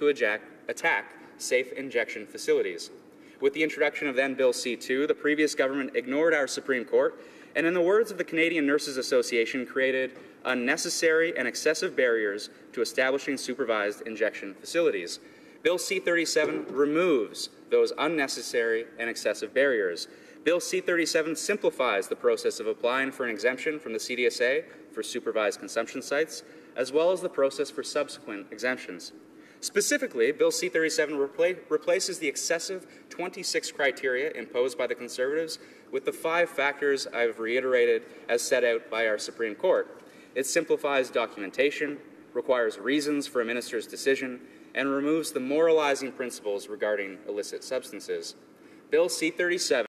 to attack, attack safe injection facilities. With the introduction of then Bill C 2, the previous government ignored our Supreme Court and, in the words of the Canadian Nurses Association, created unnecessary and excessive barriers to establishing supervised injection facilities. Bill C 37 removes those unnecessary and excessive barriers. Bill C 37 simplifies the process of applying for an exemption from the CDSA for supervised consumption sites, as well as the process for subsequent exemptions. Specifically, Bill C 37 repla- replaces the excessive 26 criteria imposed by the Conservatives with the five factors I've reiterated as set out by our Supreme Court. It simplifies documentation, requires reasons for a minister's decision, and removes the moralizing principles regarding illicit substances. Bill C 37